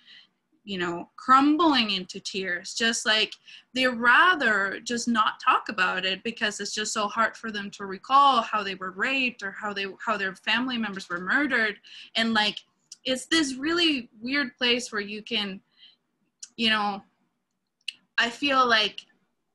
you know, crumbling into tears, just like they rather just not talk about it because it's just so hard for them to recall how they were raped or how they how their family members were murdered. And like it's this really weird place where you can, you know, I feel like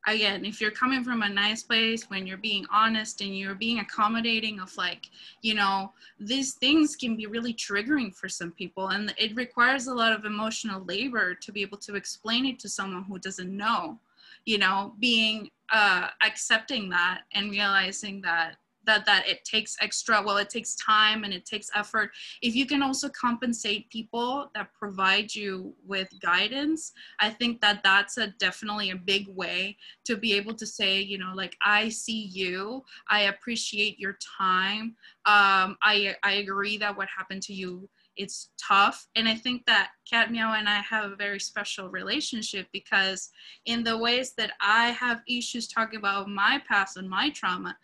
again if you're coming from a nice place when you're being honest and you're being accommodating of like you know these things can be really triggering for some people and it requires a lot of emotional labor to be able to explain it to someone who doesn't know you know being uh accepting that and realizing that that that it takes extra well it takes time and it takes effort. If you can also compensate people that provide you with guidance i think that that's a definitely a big way to be able to say you know like i see you. I appreciate your time. Um i i agree that what happened to you it's tough. And i think that KatMeow and i have a very special relationship because in the ways that i have issues talking about my past and my trauma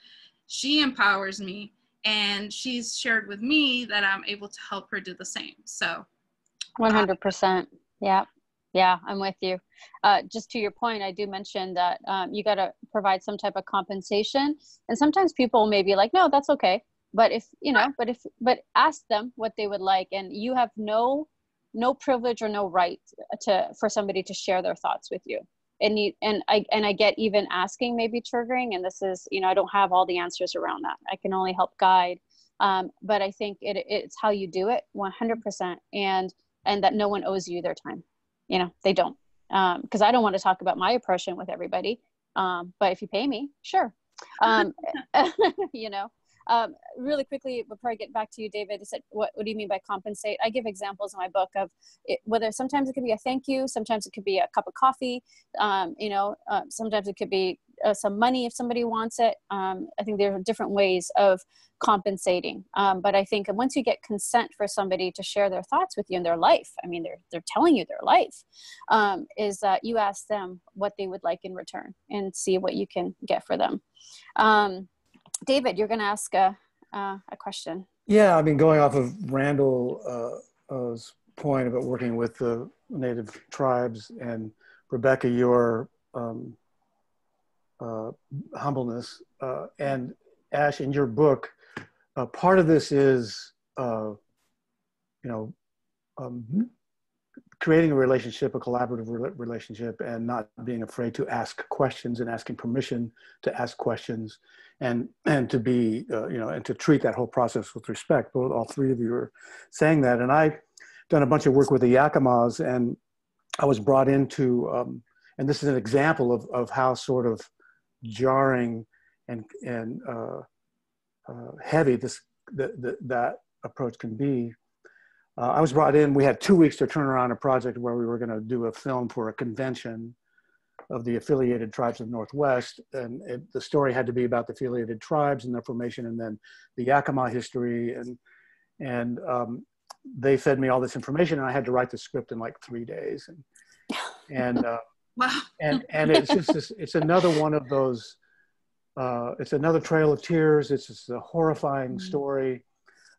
she empowers me and she's shared with me that I'm able to help her do the same. So 100%. Yeah. Yeah, I'm with you. Uh, just to your point, I do mention that um, you got to provide some type of compensation. And sometimes people may be like, no, that's okay. But if, you know, but if, but ask them what they would like. And you have no, no privilege or no right to, for somebody to share their thoughts with you and you and i and i get even asking maybe triggering and this is you know i don't have all the answers around that. I can only help guide um, but i think it, it's how you do it 100% and and that no one owes you their time. You know they don't because um, i don't want to talk about my oppression with everybody um, but if you pay me sure. Um, you know um, really quickly, before I get back to you, David, said, what, what do you mean by compensate? I give examples in my book of it, whether sometimes it could be a thank you, sometimes it could be a cup of coffee, um, you know, uh, sometimes it could be uh, some money if somebody wants it. Um, I think there are different ways of compensating. Um, but I think once you get consent for somebody to share their thoughts with you in their life, I mean, they're, they're telling you their life, um, is that you ask them what they would like in return and see what you can get for them. David, you're going to ask a, uh, a question. Yeah, I mean, going off of Randall's uh, point about working with the native tribes and Rebeca, your um, uh, humbleness, uh, and Ash, in your book, part of this is, you know, um, creating a relationship, a collaborative re relationship, and not being afraid to ask questions and asking permission to ask questions and and to be uh, you know and to treat that whole process with respect. Both all three of you are saying that, and I've done a bunch of work with the Yakimas, and I was brought into um, and this is an example of of how sort of jarring and and uh, uh, heavy this the, the, that approach can be. Uh, I was brought in. We had two weeks to turn around a project where we were going to do a film for a convention of the affiliated tribes of Northwest. And it, the story had to be about the affiliated tribes and their formation and then the Yakima history. And, and um, they fed me all this information and I had to write the script in like three days. And, and, uh, wow. and, and it's just, this, it's another one of those, uh, it's another trail of tears. It's just a horrifying mm-hmm. story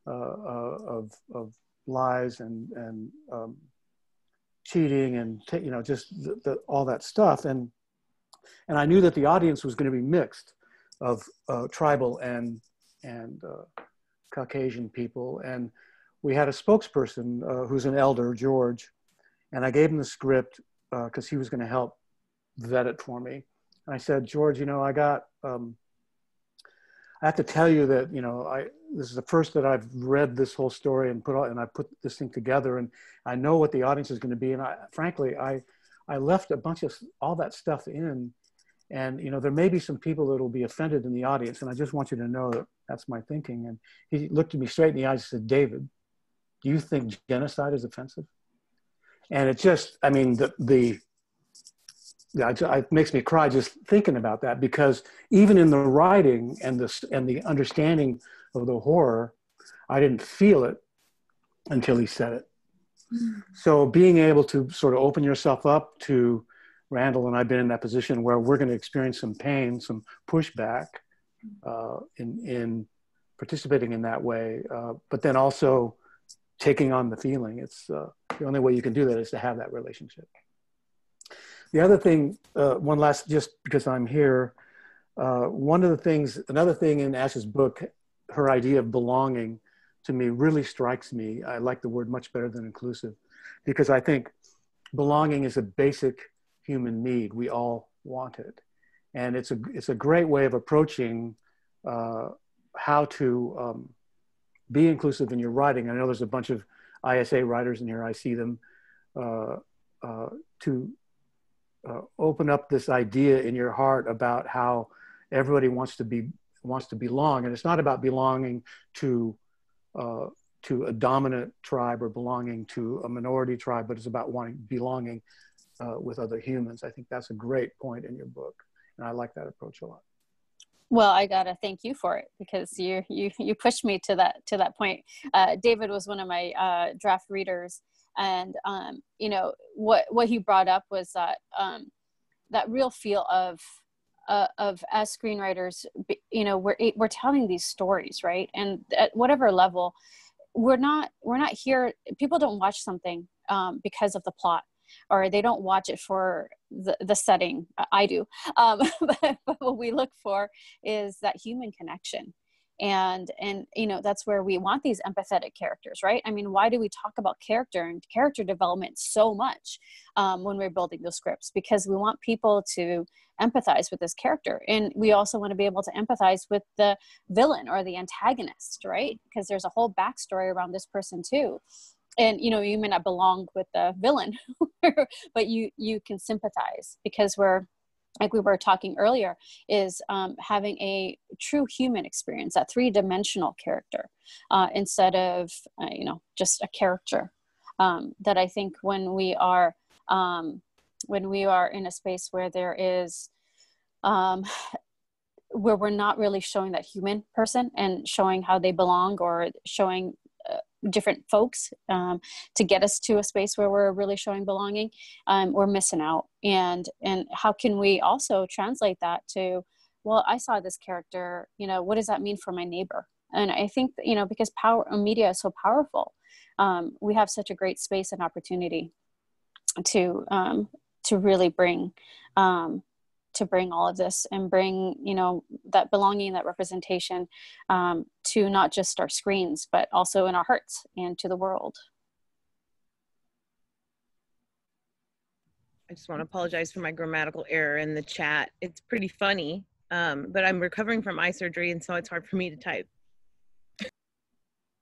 uh, uh, of, of lies and, and um, cheating and you know just the, the, all that stuff. And and I knew that the audience was going to be mixed of uh, tribal and and uh, Caucasian people. And we had a spokesperson uh, who's an elder George and I gave him the script because uh, he was going to help vet it for me. And I said George you know I got um, I have to tell you that you know I this is the first that I've read this whole story and put all, and I put this thing together and I know what the audience is going to be and I frankly I I left a bunch of all that stuff in and you know there may be some people that will be offended in the audience and I just want you to know that That's my thinking. And he looked at me straight in the eyes and said, David, do you think genocide is offensive? And it just, I mean, the, the, yeah, it makes me cry just thinking about that because even in the writing and the, and the understanding of the horror, I didn't feel it until he said it. So being able to sort of open yourself up to Randall and I've been in that position where we're going to experience some pain, some pushback uh, in, in participating in that way, uh, but then also taking on the feeling. It's uh, the only way you can do that is to have that relationship. The other thing, uh, one last, just because I'm here, uh, one of the things, another thing in Ash's book, her idea of belonging to me really strikes me. I like the word much better than inclusive because I think belonging is a basic human need. We all want it. And it's a, it's a great way of approaching uh, how to um, be inclusive in your writing. I know there's a bunch of ISA writers in here. I see them uh, uh, to uh, open up this idea in your heart about how everybody wants to be wants to belong, and it's not about belonging to uh, to a dominant tribe or belonging to a minority tribe, but it's about wanting belonging uh, with other humans. I think that's a great point in your book, and I like that approach a lot. Well, I gotta thank you for it because you you you pushed me to that to that point. Uh, David was one of my uh, draft readers, and um, you know what what he brought up was that um, that real feel of uh, of as screenwriters, you know, we're we're telling these stories, right? And at whatever level, we're not we're not here. People don't watch something um, because of the plot or they don't watch it for the, the setting i do um, but, but, what we look for is that human connection and and you know that's where we want these empathetic characters right? I mean why do we talk about character and character development so much um, when we're building those scripts? Because we want people to empathize with this character and we also want to be able to empathize with the villain or the antagonist right? Because there's a whole backstory around this person too. And you know you may not belong with the villain but you you can sympathize because we're like we were talking earlier is um, having a true human experience that three-dimensional character uh, instead of uh, you know just a character. Um, that i think when we are um, when we are in a space where there is um, where we're not really showing that human person and showing how they belong or showing different folks um, to get us to a space where we're really showing belonging um, we're missing out. And and how can we also translate that to well i saw this character you know what does that mean for my neighbor? And i think you know because power media is so powerful um, we have such a great space and opportunity to um, to really bring um, to bring all of this and bring you know that belonging that representation um, to not just our screens but also in our hearts and to the world. I just want to apologize for my grammatical error in the chat. It's pretty funny um, but i'm recovering from eye surgery and so it's hard for me to type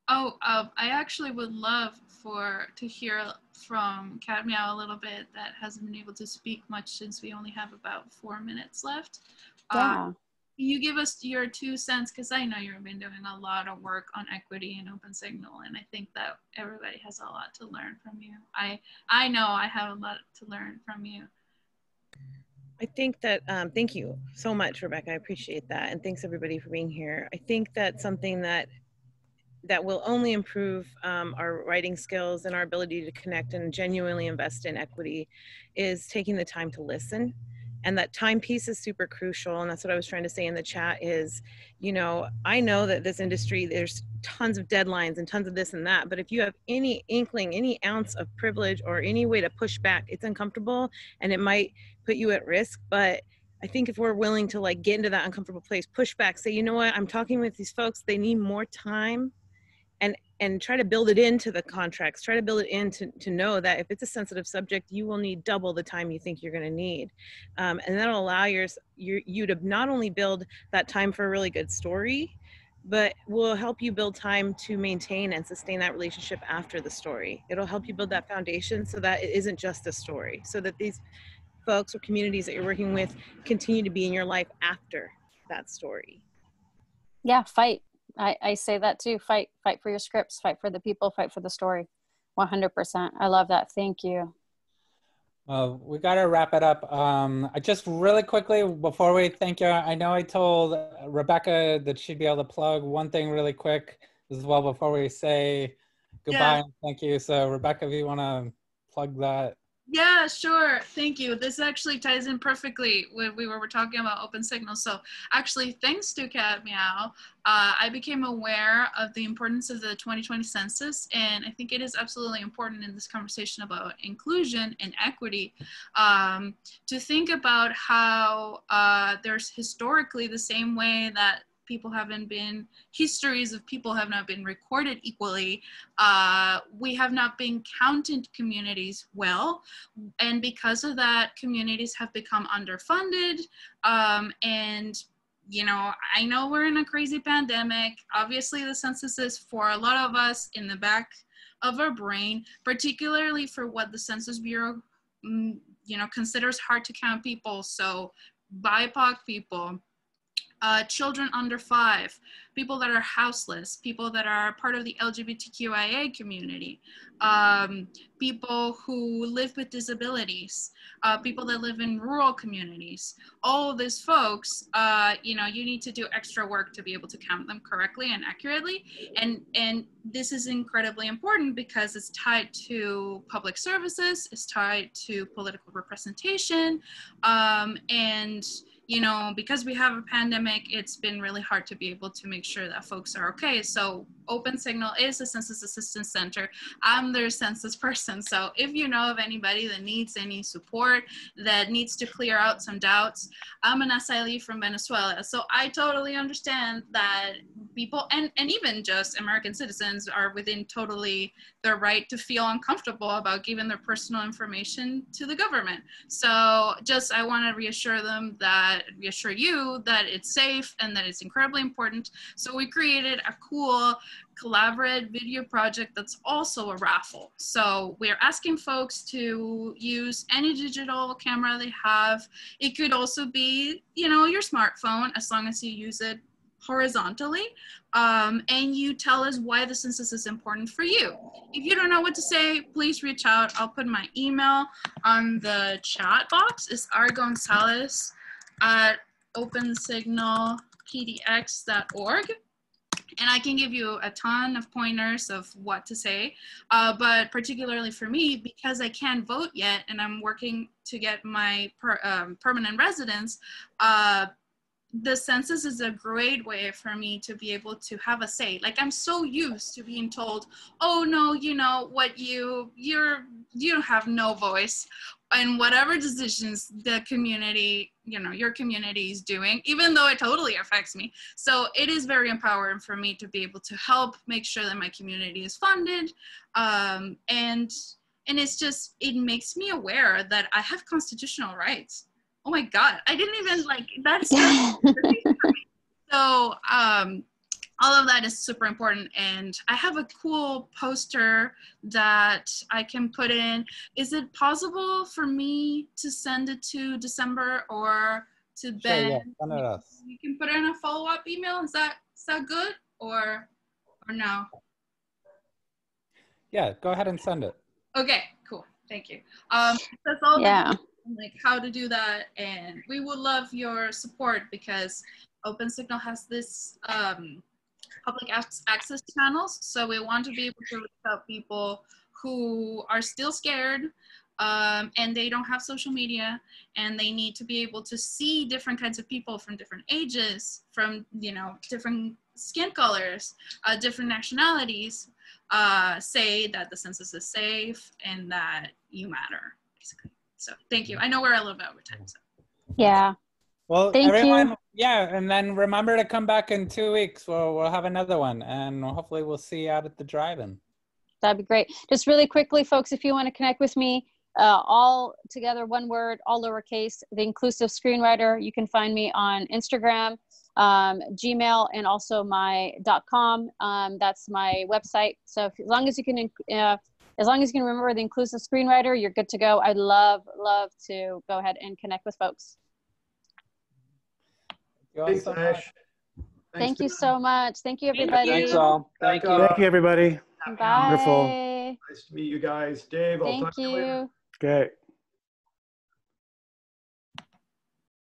Oh, um, I actually would love for to hear from KatMeow a little bit that hasn't been able to speak much since we only have about four minutes left. Yeah. Um, you give us your two cents because I know you've been doing a lot of work on equity and open signal, and I think that everybody has a lot to learn from you. I I know I have a lot to learn from you. I think that, um, thank you so much, Rebeca. I appreciate that. And thanks everybody for being here. I think that something that that will only improve um, our writing skills and our ability to connect and genuinely invest in equity is taking the time to listen. And that time piece is super crucial and that's what i was trying to say in the chat is you know i know that this industry there's tons of deadlines and tons of this and that but if you have any inkling any ounce of privilege or any way to push back it's uncomfortable and it might put you at risk but I think if we're willing to like get into that uncomfortable place, push back, say, you know what, I'm talking with these folks, they need more time and and try to build it into the contracts try to build it in to, to know that if it's a sensitive subject you will need double the time you think you're going to need. Um, and that'll allow your, your you to not only build that time for a really good story but will help you build time to maintain and sustain that relationship after the story. It'll help you build that foundation so that it isn't just a story so that these folks or communities that you're working with continue to be in your life after that story. Yeah fight I, I say that too. Fight, fight for your scripts, fight for the people, fight for the story. 100%. I love that. Thank you. Well, we got to wrap it up. Um, just really quickly before we thank you, I know I told Rebeca that she'd be able to plug one thing really quick as well before we say goodbye yeah. and thank you. So, Rebeca, if you want to plug that. Yeah, sure. Thank you. This actually ties in perfectly when we were, talking about open signal. So actually, thanks to KatMeow, uh, I became aware of the importance of the 2020 census. And I think it is absolutely important in this conversation about inclusion and equity um, to think about how uh, there's historically the same way that people haven't been histories of people have not been recorded equally. Uh, we have not been counted communities well. And because of that communities have become underfunded. Um, and you know i know we're in a crazy pandemic. Obviously the census is for a lot of us in the back of our brain particularly for what the census bureau mm, you know considers hard to count people. So bipoc people uh, children under five, people that are houseless, people that are part of the LGBTQIA community, um, people who live with disabilities, uh, people that live in rural communities. All of these folks, uh, you know, you need to do extra work to be able to count them correctly and accurately. And, and this is incredibly important because it's tied to public services, it's tied to political representation, um, and you know, because we have a pandemic, it's been really hard to be able to make sure that folks are okay. So Open Signal is a census assistance center. I'm their census person. So if you know of anybody that needs any support, that needs to clear out some doubts, I'm an asylee from Venezuela. So I totally understand that people, and, and even just American citizens, are within totally their right to feel uncomfortable about giving their personal information to the government. So just I want to reassure them that reassure you that it's safe and that it's incredibly important. So we created a cool collaborative video project that's also a raffle. So we're asking folks to use any digital camera they have. It could also be, you know, your smartphone as long as you use it horizontally um, and you tell us why the census is important for you. If you don't know what to say, please reach out. I'll put my email on the chat box. It's rgonzalez at opensignalpdx.org and I can give you a ton of pointers of what to say. Uh, but particularly for me, because I can't vote yet and I'm working to get my per, um, permanent residence, uh, the census is a great way for me to be able to have a say. Like i'm so used to being told oh no you know what you you're you have no voice. And whatever decisions the community you know your community is doing even though it totally affects me. So it is very empowering for me to be able to help make sure that my community is funded. Um, and and it's just it makes me aware that i have constitutional rights oh my god. I didn't even like that's so um all of that is super important. And i have a cool poster that i can put in. Is it possible for me to send it to december or to ben? sure, yeah. Send it us. you can put in a follow-up email. Is that is that good or or no? Yeah go ahead and send it. Okay cool. Thank you. Um that's all yeah like how to do that and we would love your support because open signal has this um public access channels. So we want to be able to reach out people who are still scared um, and they don't have social media and they need to be able to see different kinds of people from different ages, from, you know, different skin colors, uh, different nationalities, uh, say that the census is safe and that you matter, basically. So thank you. I know we're a little bit over time. So. Yeah. Well, Thank everyone, you. yeah, and then remember to come back in two weeks. We'll we'll have another one, and hopefully we'll see you out at the drive-in. That'd be great. Just really quickly, folks, if you want to connect with me, uh, all together, one word, all lowercase, the inclusive screenwriter. You can find me on Instagram, um, Gmail, and also my .com. Um, that's my website. So if, as long as you can, uh, as long as you can remember the inclusive screenwriter, you're good to go. I'd love, love to go ahead and connect with folks. Thanks, so Ash. Thank you so much. Thank you, Thank you. everybody. Thanks all. Thank you. Thank you, everybody. Bye. Wonderful. Nice to meet you guys. Dave, I'll Thank talk to you later. Okay.